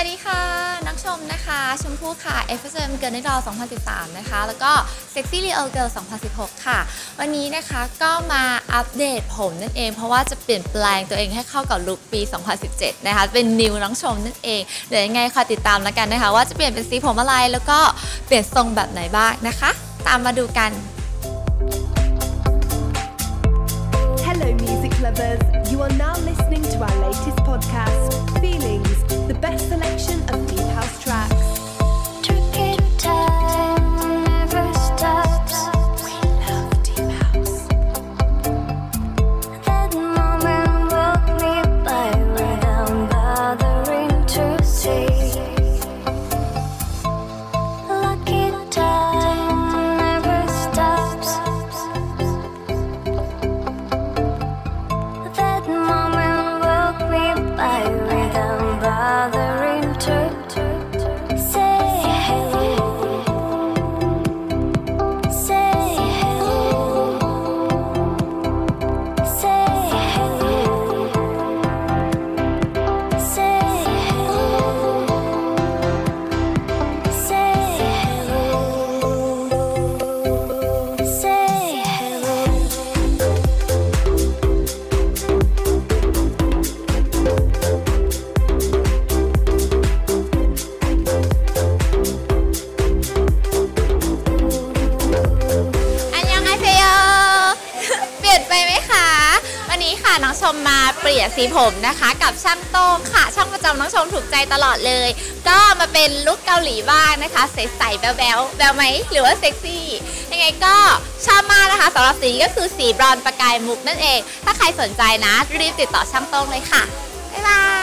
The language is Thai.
วัสดีค่ะ นักชมนะคะ ชมพู่ค่ะ FSM Girl Night Doll 2013 นะคะ แล้วก็ Sexy Real Girl 2016 ค่ะ วันนี้นะคะก็มาอัปเดตผมนั่นเอง เพราะว่าจะเปลี่ยนแปลงตัวเองให้เข้ากับลุคปี 2017 นะคะ เป็นนิวน้องชมนั่นเอง เดี๋ยวยังไงคอยติดตามแล้วกันนะคะ ว่าจะเปลี่ยนเป็นสีผมอะไร แล้วก็เปลี่ยนทรงแบบไหนบ้างนะคะ ตามมาดูกัน Hello, music lovers. ชมมาเปลี่ยนสีผมนะคะ กับช่างโต้งค่ะ ช่างประจำน้องชมถูกใจตลอดเลย ก็มาเป็นลุคเกาหลีบ้างนะคะ ใสๆแบ๊วๆแบ๊วไหมหรือว่าเซ็กซี่ยังไงก็ชอบมากนะคะสำหรับสีก็คือสีบรอนซ์ประกายมุกนั่นเอง ถ้าใครสนใจนะรีบติดต่อช่างโต้งเลยค่ะบ๊ายบาย